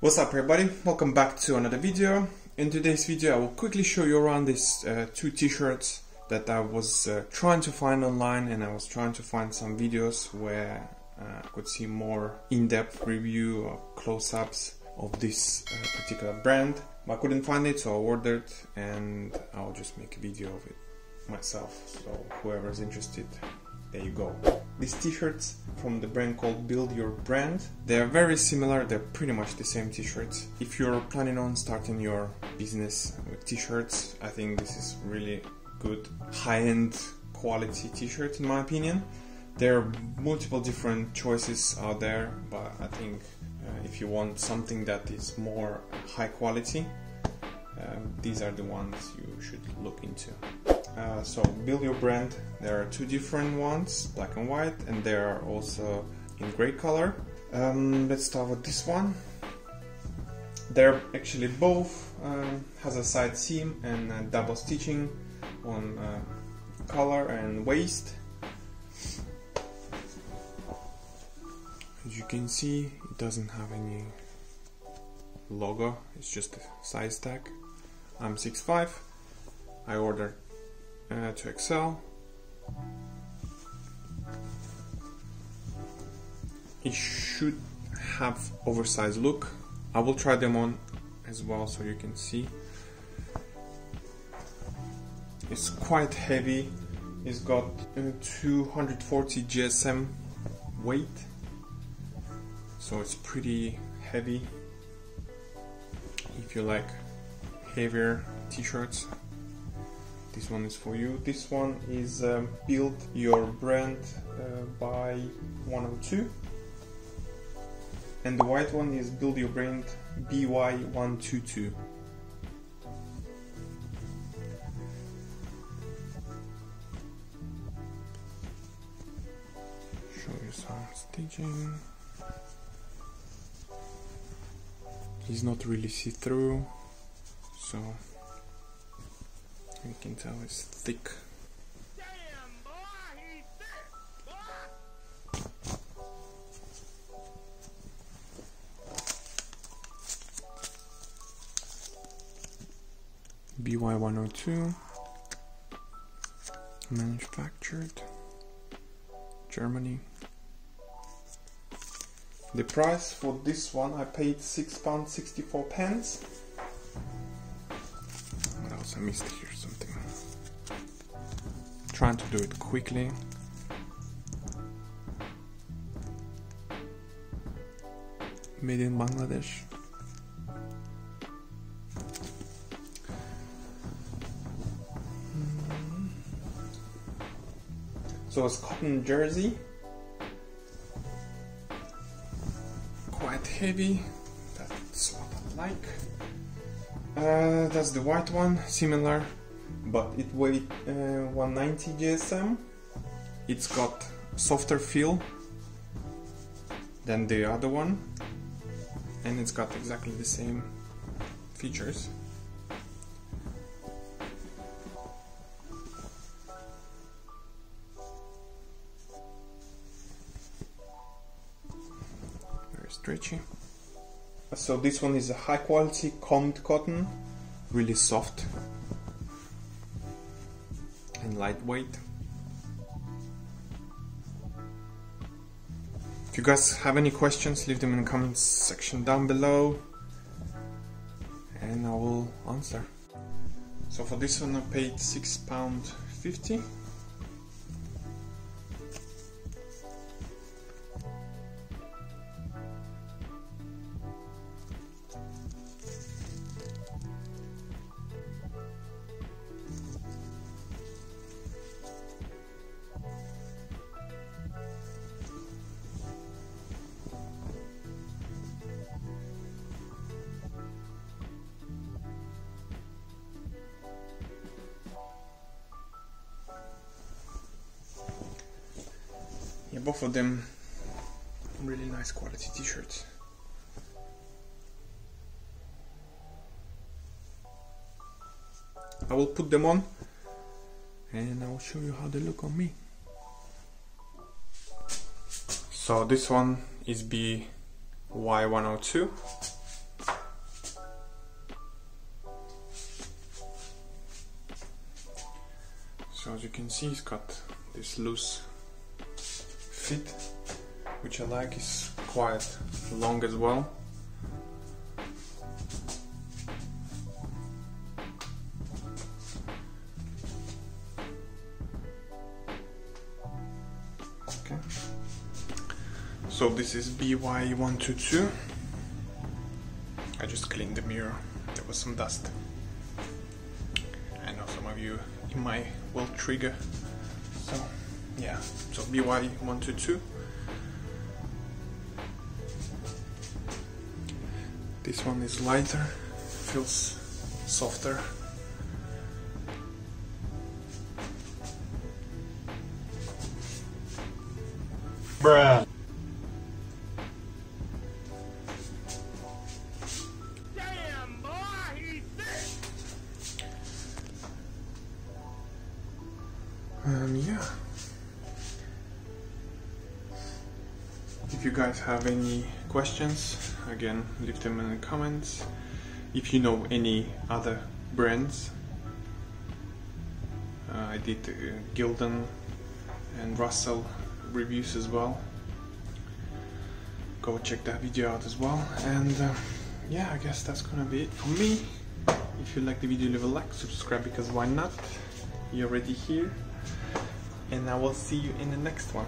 What's up everybody, welcome back to another video. In today's video I will quickly show you around these uh, two t-shirts that I was uh, trying to find online and I was trying to find some videos where uh, I could see more in-depth review or close-ups of this uh, particular brand. But I couldn't find it so I ordered and I'll just make a video of it myself so whoever is interested there you go. These t-shirts from the brand called Build Your Brand. They're very similar, they're pretty much the same t-shirts. If you're planning on starting your business with t-shirts, I think this is really good high-end quality t-shirt in my opinion. There are multiple different choices out there, but I think uh, if you want something that is more high quality, um, these are the ones you should look into. Uh, so build your brand. There are two different ones, black and white, and they are also in gray color. Um, let's start with this one. They're actually both um, has a side seam and double stitching on uh, collar and waist. As you can see, it doesn't have any logo. It's just a size tag. I'm 6'5". I ordered to XL. It should have oversized look. I will try them on as well so you can see. It's quite heavy. It's got uh, 240 GSM weight, so it's pretty heavy. If you like heavier t-shirts, this one is for you. This one is um, build your brand uh, by 102 and the white one is build your brand BY122 show you some stitching. He's not really see-through so you can tell it's thick. BY102 manufactured. Germany. The price for this one I paid six pounds 64 pence. What else I missed here trying to do it quickly. Made in Bangladesh. So it's cotton jersey. Quite heavy. That's what I like. Uh, that's the white one, similar but it weighed uh, 190 GSM. It's got softer feel than the other one and it's got exactly the same features. Very stretchy. So this one is a high quality combed cotton, really soft and lightweight. If you guys have any questions, leave them in the comments section down below and I will answer. So for this one I paid £6.50 Yeah, both of them really nice quality t-shirts. I will put them on and I will show you how they look on me. So this one is BY102. So as you can see it's got this loose fit, which I like. is quite long as well. Okay. So this is BY122. I just cleaned the mirror. There was some dust. I know some of you in my will trigger. So yeah, so BY122. This one is lighter, feels softer. Bruh. Damn, boy, he's thick. Um, yeah. If you guys have any questions, again, leave them in the comments. If you know any other brands, uh, I did uh, Gildan and Russell reviews as well. Go check that video out as well. And uh, yeah, I guess that's gonna be it for me. If you like the video, leave a like, subscribe because why not? You're already here and I will see you in the next one.